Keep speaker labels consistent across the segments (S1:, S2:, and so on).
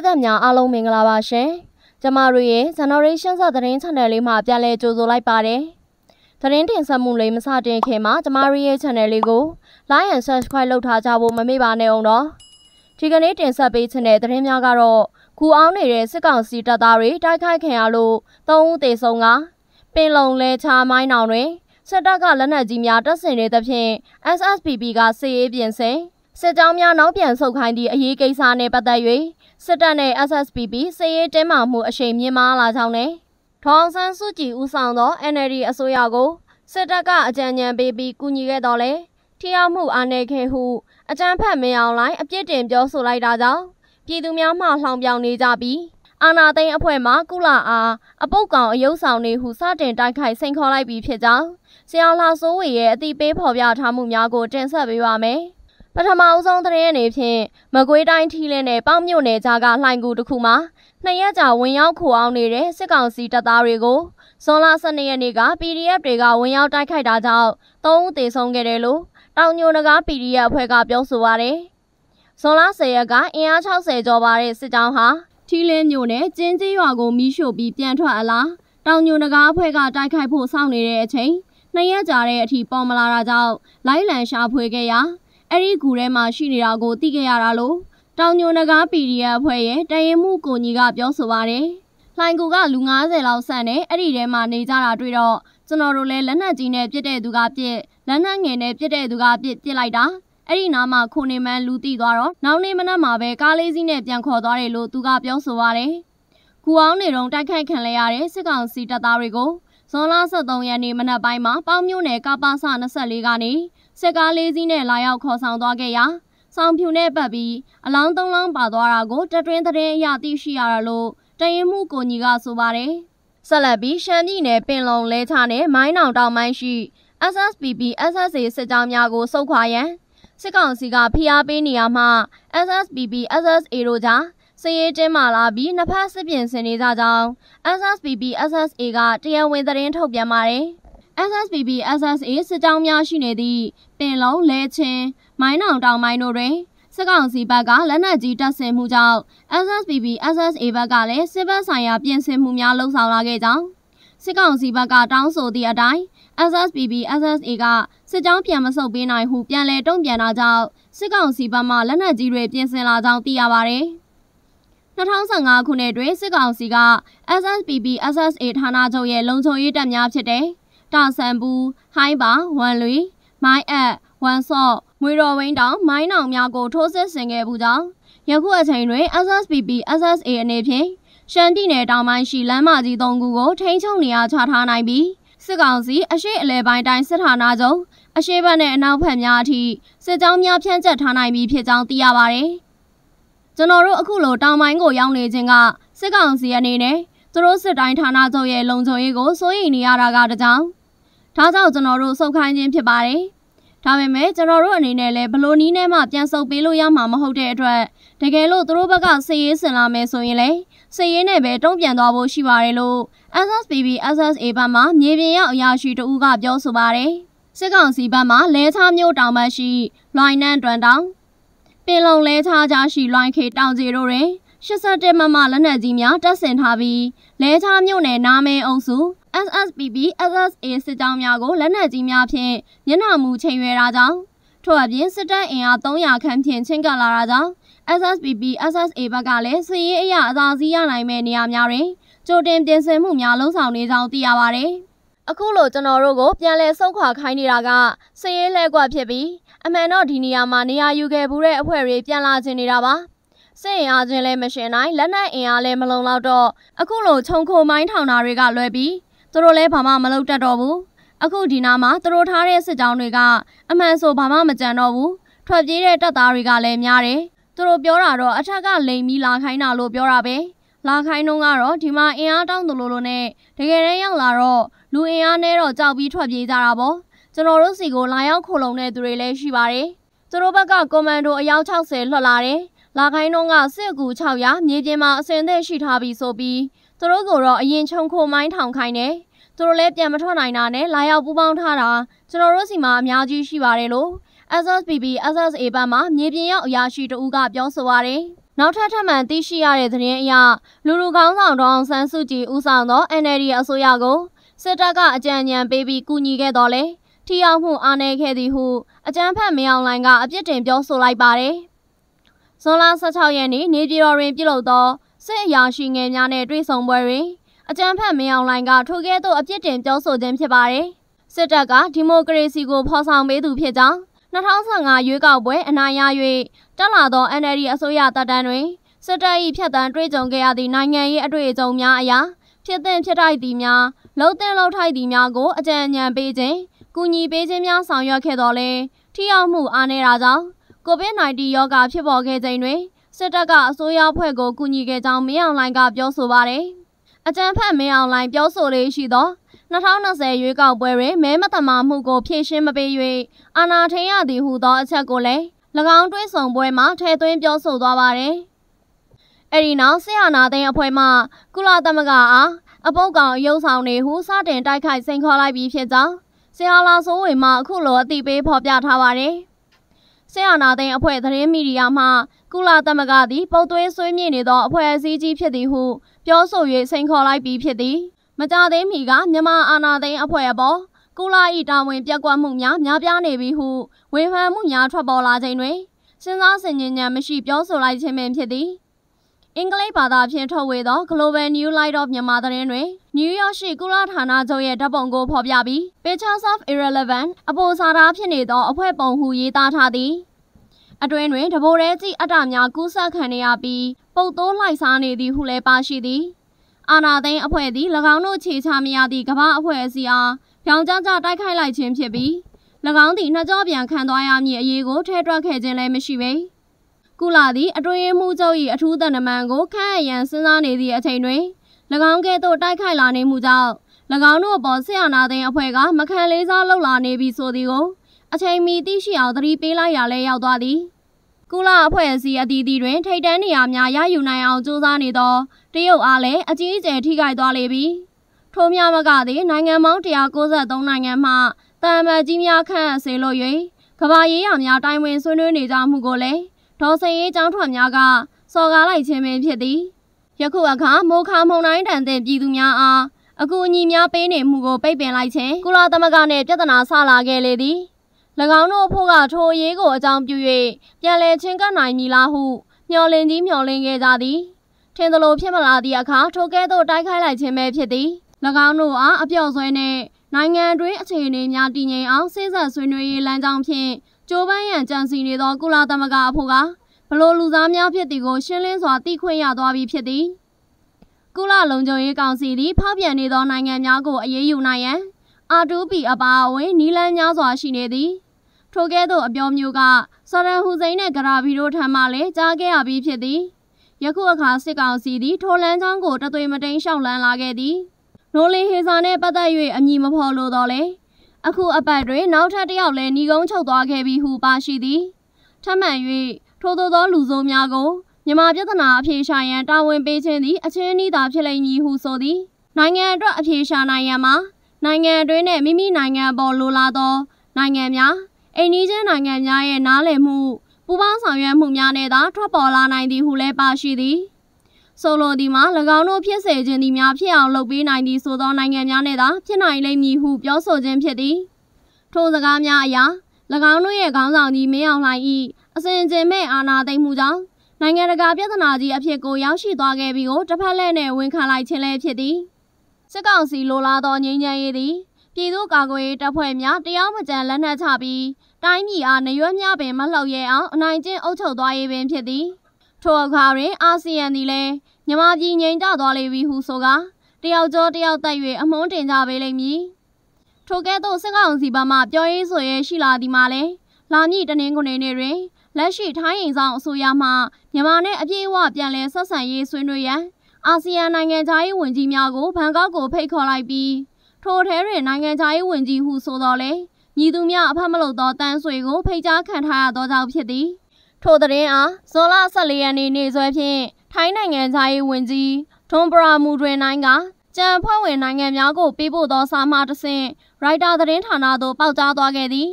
S1: ရိသတ်များအားလုံးမင်္ဂလာပါရှင်။ကျမတို့ရဲ့ Generation စသတင်း Channel လေးမှာပြန်လည်ကြိုဆိုလိုက်ပါတယ်။သတင်းတင်ဆက်မှုလေးမစတင်ခင်မှာကျမတို့ရဲ့ Channel လေးကို Like and Subscribe လုပ်ထားကြဖို့မမေ့ပါနဲ့အောင်တော့။ဒီကနေ့တင်ဆက်ပေးခြင်းတဲ့သတင်းများကတော့ခူအောင်နေတဲ့စစ်ကောင်စီတပ်သားတွေတိုက်ခိုက်ခံရလို့၃ဦးသေဆုံးကပင်လုံလဲချာမိုင်းနောင်တွင်စစ်တပ်ကလက်နက်ကြီးများတပ်ဆင်တဲ့သဖြင့် SSPP ကစစ်ရေးပြင်ဆင်စစ်ကြောင်းများနောက်ပြန်ဆုတ်ခိုင်းသည့်အရေးကိစ္စနှင့်ပတ်သက်၍ စစ်တပ်နဲ့ SSPP စစ်ရေးတင်းမာမှုအရှိန်မြင့်မားလာကြောင်းနဲ့ထောင်ဆန်းစုကြည်ဦးဆောင်သော NLD အစိုးရကိုစစ်တပ်ကအကြံဉာဏ်ပေးပြီးကူညီခဲ့တော်လဲထိရောက်မှုအားနည်းခဲ့ဟုအကြံဖက်မင်းအောင်လိုင်းအပြစ်တင်ပြောဆိုလိုက်တာကြောင့်ပြည်သူများမှလှောင်ပြောင်နေကြပြီးအာနာသိန်းအဖွဲ့မှကုလာအားအပုတ်ကောင်အယုတ်ဆောင်နေဟုစတင်တိုက်ခိုက်စိန်ခေါ်လိုက်ပြီးဖြစ်ကြောင်းဆရာလာစိုးဝေရဲ့အတိပေးဖော်ပြထားမှုများကိုတင်ဆက်ပေးပါမယ်။ ပထမအဆုံးသတင်းအနေဖြင့်မကွေးတိုင်းထီလင်းနယ်ပေါင်းမြို့နယ်ကြားကလှိုင်ကူတစ်ခုမှာနှစ်ရက်ကြာဝင်ရောက်ခိုအောင်နေတဲ့စစ်ကောင်စီတပ်သားတွေကိုဇွန်လ12ရက်နေ့က PDF တွေကဝင်ရောက်တိုက်ခိုက်တာကြောင့်၃ဦးသေဆုံးခဲ့တယ်လို့တောင်ညိုနဂါ PDF အဖွဲ့ကပြောဆိုပါရယ်ဇွန်လ10ရက်ကအင်အား60ကျော်ပါတဲ့စစ်ကြောင်းဟာထီလင်းမြို့နယ်ကျင်းကြီးရွာကိုမီးရှို့ပြီးပြန်ထွက်အလားတောင်ညိုနဂါအဖွဲ့ကတိုက်ခိုက်ဖို့စောင့်နေတဲ့အချိန်နှစ်ရက်ကြာတဲ့အထိပေါ်မလာတာကြောင့်လိုက်လံရှာဖွေခဲ့ရာ အဲ့ဒီကူထဲမှာရှိနေတာကိုသိခဲ့ရတာလို့တောင်ညိုနဂါ PDF အဖွဲ့ရဲ့တရင်မှုကိုကြီးကပြောဆိုပါတယ်။လှိုင်ကူကလူ90လောက်ဆန့်နေအဲ့ဒီထဲမှာနေကြတာတွေ့တော့ကျွန်တော်တို့လည်းလက်နက်ကြီးနဲ့ပြစ်တဲ့သူကပြစ်လက်နက်ငယ်နဲ့ပြစ်တဲ့သူကပြစ်ပြစ်လိုက်တာအဲ့ဒီနားမှာခုနေမန်းလူတီသွားတော့နောက်နေ့မနက်မှာပဲကားလေးစီးနဲ့ပြန်ခေါ်သွားတယ်လို့သူကပြောဆိုပါတယ်။ကူအောင်နေတော့တိုက်ခိုက်ခံရတဲ့စစ်ကောင်စီတပ်သားတွေကိုဇွန်လ23ရက်နေ့မနက်ပိုင်းမှာပေါင်းမြို့နယ်ကပ္ပစ24ကနေ စစ်ကားလေးစီးနဲ့လာရောက်ခေါ်ဆောင်သွားခဲ့ရာဆောင်ဖြူနဲ့ပတ်ပြီးအလောင်းသုံးလောင်းပါသွားတာကိုတတွင်းသတင်းအရသိရှိရတာလို့တရင်မှုကိုကြီးကဆိုပါတယ်။ဆက်လက်ပြီးရှမ်းပြည်နယ်ပင်လုံလဲချနဲ့မိုင်းနောင်တောင်ပိုင်းရှိ SSPP SSA စစ်ကြောင်းများကိုစုခွာရန်စစ်ကောင်စီကဖိအားပေးနေရမှ SSPP SSA တို့ကြားစည်ရေးတင်းမာလာပြီးနှစ်ဖက်စစ်ပြင်ဆင်နေကြကြောင်း SSPP SSA ကတရားဝင်သတင်းထုတ်ပြန်ပါတယ်။ SSPB SSA စစ်ကြောင်းများရှိနေသည့်ပင်လုံးလဲချင်းမိုင်းနောင်တောင်မိုင်းတို့တွင်စစ်ကောင်စီဘက်ကလက်နက်ကြီးတပ်ဆင်မှုကြောင့် SSPB SSA ဘက်ကလည်းစစ်ဘက်ဆိုင်ရာပြင်ဆင်မှုများလှုံ့ဆော်လာခဲ့ကြောင်းစစ်ကောင်စီဘက်ကတောင်းဆိုသည့်အတိုင်း SSPB SSA ကစစ်ကြောင်းပြန်မဆုတ်ပေးနိုင်ဟုပြန်လည်တုံ့ပြန်တာကြောင့်စစ်ကောင်စီဘက်မှလက်နက်ကြီးတွေပြင်ဆင်လာကြောင်းသိရပါဗျ။2015ခုနှစ်တွင်စစ်ကောင်စီက SSPB SSA ဌာနချုပ်ရဲ့လုံခြုံရေးတပ်များဖြစ်တဲ့ တာဆန်ဘူးဟိုင်းပါဝမ်လွီမိုင်းအပ်ဝမ်ဆော့မွေတော်ဝင်းတောင်မိုင်းနောင်များကိုထိုးစစ်ဆင်ခဲ့မှုကြောင့်ယခုအချိန်တွင် SSPP SSA အနေဖြင့်ရှမ်းပြည်နယ်တောင်ပိုင်းရှိလမ်းမကြီး၃ခုကိုထိန်းချုပ်နေရာချထားနိုင်ပြီးစစ်ကောင်စီအရှိအလဲပိုင်းတိုင်းစစ်ဌာနချုပ်အရှိဘက်နဲ့အနောက်ဘက်များအထိစစ်ကြောင်းများဖြန့်ကျက်ထားနိုင်ပြီးဖြစ်ကြောင်းသိရပါတယ်။ကျွန်တော်တို့အခုလိုတောင်ပိုင်းကိုရောက်နေခြင်းကစစ်ကောင်စီအနေနဲ့သူတို့စစ်တိုင်းဌာနချုပ်ရဲ့လုံခြုံရေးကိုစိုးရိမ်နေရတာကတကြောင် ဒါကြောင့်ကျွန်တော်တို့စုပ်ခိုင်းခြင်းဖြစ်ပါတယ်။ဒါပေမဲ့ကျွန်တော်တို့အနေနဲ့လည်းဘလို့နီးနဲ့မှပြန်ဆုပ်ပေးလို့ရမှာမဟုတ်တဲ့အတွက်တကယ်လို့သူတို့ဘက်ကစည်ရေးဆင်လာမယ်ဆိုရင်လေစည်ရေးနဲ့ပဲတုံ့ပြန်သွားဖို့ရှိပါတယ်လို့ SSPB SSA ဘက်မှမြေပြင်ရောက်အရာရှိတဦးကပြောဆိုပါတယ်။စစ်ကောင်စီဘက်မှလဲချမျိုးတောင်ဘက်ရှိလွိုင်နန်းတွန်တောင်ပင်လုံလဲချကြားရှိလွိုင်ခေတောင်ကြီးတို့တွင်87မမလက်နက်ကြီးများတပ်ဆင်ထားပြီးလဲချမြို့နယ်နာမည်အုပ်စု SSPB SSA စစ်ကြောင်းများကိုလက်နက်ကြီးများဖြင့်ညနာမှုချိန်ရွယ်တာကြောင့်ထို့အပြင်စစ်တပ်အင်အား300ခန့်ဖြင့်ချင်းကပ်လာတာကြောင့် SSPB SSA ဘက်ကလည်းစစ်ရေးအရာအသာစီးရနိုင်မဲ့နေရာများတွင်ကြိုတင်ပြင်ဆင်မှုများလှုံ့ဆော်နေကြောင်းသိရပါဗျ။အခုလိုကျွန်တော်တို့ကိုပြန်လည်ဆုတ်ခွာခိုင်းနေတာကစစ်ရေးလှည့်ကွက်ဖြစ်ပြီးအမှန်တော့ဒီနေရာမှာနေရာယူခဲ့ဘူးတဲ့အဖွဲ့တွေပြန်လာခြင်းနေတာပါ။စစ်အင်အားချင်းလည်းမရှင်နိုင်လက်နက်အင်အားလည်းမလုံလောက်တော့အခုလိုခြုံခိုမိုင်းထောင်တာတွေကလွယ်ပြီး သူတို့လည်းဘာမှမလုပ်တတ်တော့ဘူးအခုဒီနာမှာသူတို့ထားတဲ့စစ်ကြောင်းတွေကအမှန်ဆိုဘာမှမကြံတော့ဘူးထွက်ပြေးတဲ့တပ်သားတွေကလည်းများတယ်သူတို့ပြောတာတော့အထက်ကလိမ်ပြီးလာခိုင်းတာလို့ပြောတာပဲလာခိုင်းတော့ကတော့ဒီမှာအင်အားတောင်းသလိုလိုနဲ့တကယ်တမ်းရောက်လာတော့လူအင်အားနဲ့တော့ကြောက်ပြီးထွက်ပြေးကြတာပေါ့ကျွန်တော်တို့စီကိုလာရောက်ခိုလုံတဲ့သူတွေလည်းရှိပါတယ်သူတို့ဘက်ကကွန်မန်ဒိုအယောက်60လွှတ်လာတယ်လာခိုင်းတော့ကစစ်ကူ600မြေပြင်မှာအစင်သက်ရှိထားပြီးဆိုပြီး သူတို့ကတော့အရင်ချုံခိုမိုင်းထောင်ခိုင်းတယ်သူတို့လည်းပြန်မထွက်နိုင်တာနဲ့လာရောက်ပူးပေါင်းထားတာကျွန်တော်တို့စီမှာအများကြီးရှိပါတယ်လို့ SSPB SSA ဘက်မှမြေပြင်ရောက်အရာရှိတဦးကပြောဆိုပါတယ်နောက်ထပ်ထပ်မံသိရှိရတဲ့သတင်းအရလူလူကောင်းဆောင်ဒေါအောင်ဆန်းစုကြည်ဦးဆောင်သော NLD အစိုးရကိုစစ်တပ်ကအကြံဉာဏ်ပေးပြီးကူညီခဲ့တော်လဲထိရောက်မှုအားနည်းခဲ့သည်ဟုအကြမ်းဖက်မင်းအောင်လှိုင်ကအပြစ်တင်ပြောဆိုလိုက်ပါတယ်။ဇွန်လ16ရက်နေ့နေပြည်တော်တွင်ပြုလုပ်သော စစ်အရာရှိငယ်များနဲ့တွေ့ဆုံပွဲတွင်အကြမ်းဖက်မင်းအောင်လှိုင်ကထိုကဲ့သို့အပြစ်တင်ပြောဆိုခြင်းဖြစ်ပါတယ်။စစ်တပ်ကဒီမိုကရေစီကိုဖော်ဆောင်ပေးသူဖြစ်ကြောင်း2015ရွေးကောက်ပွဲအနိုင်ရ၍တက်လာသော NLD အစိုးရတပ်တန်းတွင်စစ်တပ်၏ဖြတ်တန်းတွေ့ကြုံခဲ့ရသည့်နိုင်ငံရေးအတွေ့အကြုံများအရာဖြစ်သင့်ဖြစ်ထိုက်သည်များလှုပ်သင့်လှုပ်ထိုက်သည်များကိုအကြံဉာဏ်ပေးခြင်းကူညီပေးခြင်းများဆောင်ရွက်ခဲ့တော်လဲထိရောက်မှုအားနည်းတာကြောင့် COVID-19 ရောဂါဖြစ်ပေါ်ခဲ့ချိန်တွင် စစ်တပ်ကအစိုးရဖွဲ့ကိုကူညီခဲ့ကြောင်းမင်းအောင်လှိုင်ကပြောဆိုပါတယ်။အကြံဖက်မင်းအောင်လှိုင်ပြောဆိုလေးရှိသော2020ရွေးကောက်ပွဲတွင်မဲမတမာမှုကိုဖြည့်ရှင်းမပေး၍အာဏာထိန်ရသည်ဟုသောအချက်ကိုလည်း၎င်းတွဲဆောင်ပွဲမှာထည့်သွင်းပြောဆိုသွားပါတယ်။အဲဒီနောက်ဆရာနာသိန်းအဖွဲ့မှကုလသမဂ္ဂအားအပုတ်ကောင်ရုပ်ဆောင်တွေဟုစတင်တိုက်ခိုက်စိန်ခေါ်လိုက်ပြီးဖြစ်ကြောင်းဆရာလာစိုးဝေမှအခုလိုအသိပေးဖော်ပြထားပါတယ်။ဆရာနာသိန်းအဖွဲ့သတင်းမီဒီယာမှ ကုလသမဂ္ဂသည်ပုတ်သွေးဆွေးမြေ့နေသောအဖွဲ့အစည်းကြီးဖြစ်သည်ဟုပြောဆို၍စိန်ခေါ်လိုက်ပြီးဖြစ်သည်။မကြသေးမီကမြန်မာအာဏာသိမ်းအဖွဲ့အပေါ်ကုလ၏တာဝန်ပြက်ကွက်မှုများများပြားနေပြီဟုဝေဖန်မှုများထွက်ပေါ်လာချိန်တွင်စဉ်းစားဆင်ခြင်ဉာဏ်မရှိပြောဆိုလိုက်ခြင်းပင်ဖြစ်သည်အင်္ဂလိပ်ဘာသာဖြင့်ထုတ်ဝေသော Global New Light of Myanmar သတင်းတွင်နယူးယောက်ရှိကုလဌာနချုပ်ရဲ့ဓာတ်ပုံကိုဖော်ပြပြီး Pictures of Irrelevant အပေါ်စာသားဖြစ်နေသောအဖွဲ့ပုံဟုရေးသားထားသည် အတွင်းတွင်တဘိုရဲကြီးအတ္တများကူးဆက်ခံရပြီးပုတ်သိုးလိုက်စားနေသည်ဟုလည်းပါရှိသည်အာနာသိန်းအဖွဲ့သည်၎င်းတို့ခြေချမရသည့်ကမ္ဘာအဖွဲ့အစည်းအားပြောင်ကြားကြတိုက်ခိုက်လိုက်ခြင်းဖြစ်ပြီး၎င်းသည်နှစ်ကြောပြန်ခံသွားရမည်အရေးကိုထဲတွက်ခဲ့ခြင်းလည်းမရှိပေကုလာသည်အတွင်းမှုချုပ်၏အထူးတနမန်ကိုခန့်အရန်စဉ်းစားနေသည့်အချိန်တွင်၎င်းကဲ့သို့တိုက်ခိုက်လာနေမှုကြောင့်၎င်းတို့အပေါ်ဆရာနာသိန်းအဖွဲ့ကမခံလေးစားလှုပ်လာနေပြီဆိုသည်ကို အချိန်မီသိရှိအောင်သတိပေးလိုက်ရလဲရောက်သွားသည်ကုလအဖွဲ့အစည်းအသီးသီးတွင်ထိတ်တန်းနေရာများရယူနိုင်အောင်ကြိုးစားနေသောတရုတ်အားလည်းအကြီးအကျယ်ထိခိုက်သွားလေပြီထို့များမကသည်နိုင်ငံပေါင်း193နိုင်ငံမှတန်မတ်ကြီးများခန့်အပ်စေလို့၍ကဘာရေးရာများတိုင်ဝင်ဆွေးနွေးနေကြမှုကိုလည်းဒေါ်စင်ရေးကျောင်းထွန်များကစော်ကားလိုက်ခြင်းပင်ဖြစ်သည်ယခုအခါမိုခါမုံတိုင်းတန်တဲ့ပြည်သူများအားအကူအညီများပေးနေမှုကိုပိတ်ပင်လိုက်ခြင်းကုလသမဂ္ဂနှင့်ပြဿနာဆလာခဲ့လေသည်၎ င်းတို့အဖို့ကထိုအရေးကိုအကြောင်းပြု၍ပြန်လည်ချင်းကပ်နိုင်မည်လားဟုမျှော်လင့်ကြီးမျှော်လင့်ခဲ့ကြသည်ထင်သလိုဖြစ်မလာသည့်အခါထိုကဲ့သို့တိုက်ခိုက်လိုက်ခြင်းပဲဖြစ်သည်၎င်းတို့အားအပြော့ဆွဲနှင့်နိုင်ငံတွင်းအခြေအနေများတည်ငြိမ်အောင်စိစက်ဆွေးနွေးရေးလမ်းကြောင်းဖြင့်ကြိုးပမ်းရန်ကြံစီနေသောကုလသမဂ္ဂအဖို့ကဘလို့လူသားများဖြစ်သည်ကိုရှင်းလင်းစွာသိခွင့်ရသွားပြီဖြစ်သည်ကုလလုံခြုံရေးကောင်စီသည်ဖောက်ပြန်နေသောနိုင်ငံများကိုအရေးယူနိုင်ရန် R2P အပါအဝင်နီလန်းများစွာရှိနေသည် ထိုကဲ့သို့အပြောမျိုးကဆရန်ဟူစိန်နှင့်ဂရာဘီတို့ထံမှလည်းကြားခဲ့ရပြီးဖြစ်သည်ယခုအခါစစ်ကောင်စီသည်ထိုလန်းချောင်းကိုတသွေမတိန်ရှောက်လန်းလာခဲ့သည်နိုလီဟေစာနှင့်ပတ်သက်၍အမည်မဖော်လိုတော့လေအခုအပတ်တွင်နောက်ထပ်တစ်ယောက်လည်းညီကုန်းချုပ်သွားခဲ့ပြီးဟုပါရှိသည်ထပ်မံ၍ထိုသို့သောလူဆိုးများကိုမြန်မာပြည်ထနာအပြေရှာရန်တာဝန်ပေးခြင်းသည်အချင်းဤသာဖြစ်လိမ့်မည်ဟုဆိုသည်နိုင်ငံအတွက်အပြေရှာနိုင်ရန်မှာနိုင်ငံအတွင်းနှင့်မိမိနိုင်ငံပေါ်လိုလားသောနိုင်ငံများ အိန္ဒိယနိုင်ငံများရဲ့နားလည်မှုပူးပေါင်းဆောင်ရွက်မှုများနဲ့သာထွက်ပေါ်လာနိုင်သည်ဟုလည်းပါရှိသည်ဆိုလိုသည်မှာ၎င်းတို့ဖြစ်စေခြင်းသည်များဖြစ်အောင်လုပ်ပေးနိုင်သည်ဆိုသောနိုင်ငံများနဲ့သာဖြစ်နိုင်လိမ့်မည်ဟုပြောဆိုခြင်းဖြစ်သည်ထိုစကားများအရာ၎င်းတို့ရဲ့ခေါင်းဆောင်ကြီးမင်းအောင်လှိုင်၏အစဉ်ကျင်မဲ့အာဏာသိမ်းမှုကြောင့်နိုင်ငံတကာပြဿနာကြီးအဖြစ်ကိုရောက်ရှိသွားခဲ့ပြီးကိုတစ်ဖက်လက်နဲ့ဝန်ခံလိုက်ခြင်းလည်းဖြစ်သည်စစ်ကောင်စီလိုလားသောငြိမ်းချမ်းရေးသည် ပြည်သူ့ကာကွယ်ရေးတပ်ဖွဲ့များတရားမကြံလက်နက်ချပြီးတိုင်းပြည်အားနရွက်များပင်မလှုပ်ရဲအောင်အနိုင်ကျင့်အုပ်ချုပ်သွားရေးပင်ဖြစ်သည်ထိုအခါတွင်အာဆီယံသည်လည်းမြန်မာပြည်ငြိမ်ကြသွားလေပြီဟုဆိုကာတယောက်ကျော်တယောက်တက်၍အမွှန်းတင်ကြပေးလိမ့်မည်ထိုကဲ့သို့စစ်ကောင်စီဘမှပြောရေးဆိုရဲရှိလာသည်မှာလည်းလာမည့်တနင်္ဂနွေနေ့တွင်လက်ရှိထိုင်းရင်ဆောင်အစိုးရမှမြန်မာနဲ့အပြည့်အဝပြန်လည်ဆက်ဆံရေးဆွေးနွေးရန်အာဆီယံနိုင်ငံသားရေးဝန်ကြီးများကိုဘန်ကောက်ကိုဖိတ်ခေါ်လိုက်ပြီး ထိုထဲတွင်နိုင်ငံသားရေးဝန်ကြီးဟုဆိုတော်လဲမြည်သူများအဖက်မလုပ်သောတန်းဆွေကိုဖိတ်ကြားခံထားရသောကြောင့်ဖြစ်သည်ထိုသတင်းအားဇွန်လ14ရက်နေ့နေ့စွဲဖြင့်ထိုင်းနိုင်ငံသားရေးဝန်ကြီးထွန်ပရာမူတွင်နိုင်ကကြံဖွဲ့ဝင်နိုင်ငံများကိုပေးပို့သောစာမှတဆင့်ရိုက်တာသတင်းဌာနသို့ပေါက်ကြားသွားခဲ့သည်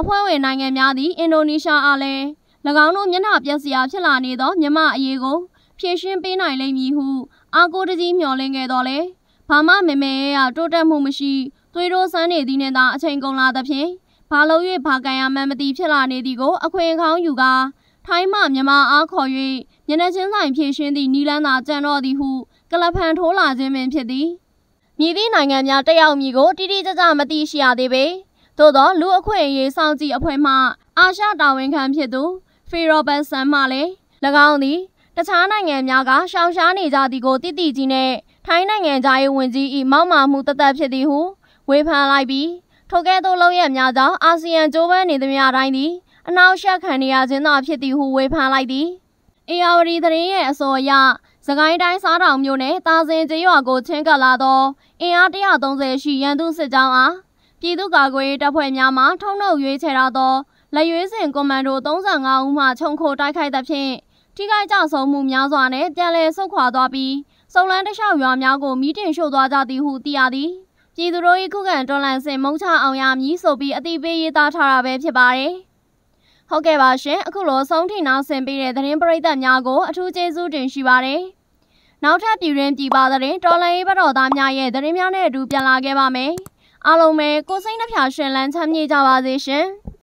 S1: အဖွဲ့ဝင်နိုင်ငံများသည်အင်ဒိုနီးရှားအားလည်း၎င်းတို့မျက်နှာပျက်စရာဖြစ်လာနေသောမြမအရေးကိုဖြည့်ရှင်းပေးနိုင်လိမ့်မည်ဟုအာကိုတကြီးမျှော်လင့်ခဲ့တော်လဲ ဘာမှမမေရတိုးတက်မှုမရှိသွေးတိုးဆန်းနေသည်နှင့်သာအချိန်ကုန်လာသဖြင့်ဘာလို့၍ဘာကန်ရမှန်းမသိဖြစ်လာနေသည်ကိုအခွင့်အကောင်းယူကာထိုင်းမှမြမအားခေါ်၍မျက်နှာချင်းဆိုင်ဖြည့်ရှင်းသည့်နီလန်းသာကြံတော့သည်ဟုကလဖန်ထိုးလာခြင်းပင်ဖြစ်သည်မြည်သည့်နိုင်ငံများတက်ရောက်မည်ကိုတိတိကျကျမသိရှိရသေးပေသို့သောလူအခွင့်အရေးစောင့်ကြည့်အဖွဲ့မှအာရှတာဝန်ခံဖြစ်သူဖီရိုဘတ်ဆန်မှလည်း၎င်းသည်တခြားနိုင်ငံများကရှောင်ရှားနေကြသည်ကိုတိတိကြီးနဲ့ ထိုင်းနိုင်ငံသားရေးဝန်ကြီး၏မောက်မာမှုတသက်ဖြစ်သည်ဟုဝေဖန်လိုက်ပြီးထိုကဲ့သို့လုံရများကြောင့်အာဆီယံကြိုးပမ်းနေသမျှတိုင်းသည်အနောက်ရှက်ခံနေရခြင်းသာဖြစ်သည်ဟုဝေဖန်လိုက်သည်အေယာဝတီသတင်းရဲ့အဆိုအရစကိုင်းတိုင်းစားတောင်မြို့နယ်တာစင်ကျေးရွာကိုချင်းကပ်လာသောအင်အား130ရှိရန်သူစစ်ကြောင်းအားပြည်သူ့ကာကွယ်ရေးတပ်ဖွဲ့များမှထုံနှုတ်ရွေးချယ်ထားသောလက်ရွေးစင်ကွန်မန်ဒို35ဦးမှခြုံခိုတိုက်ခိုက်သဖြင့်ထိခိုက်ကြဆုံးမှုများစွာနဲ့ပြန်လည်ဆုတ်ခွာသွားပြီး စုံလန်းတလျှောက်ရွာများကိုမိတင်ရှို့သွားကြသည်ဟုသိရသည်ပြည်သူတို့၏ခုခံတော်လှန်စစ်မုံချအောင်ရမည်ဆိုပြီးအတိပေးရေးသားထားတာပဲဖြစ်ပါတယ်ဟုတ်ကဲ့ပါရှင်အခုလိုဆုံးထိနာဆင်ပေးတဲ့သတင်းပရိသတ်များကိုအထူးကျေးဇူးတင်ရှိပါတယ်နောက်ထပ်ပြည်တွင်ပြည်ပသတင်းတော်လှန်ရေးဘတော်သားများရဲ့သတင်းများနဲ့အတူပြန်လာခဲ့ပါမယ်အားလုံးပဲကိုစိတ်နှဖျားရှင်လန်းချမ်းမြေ့ကြပါစေရှင်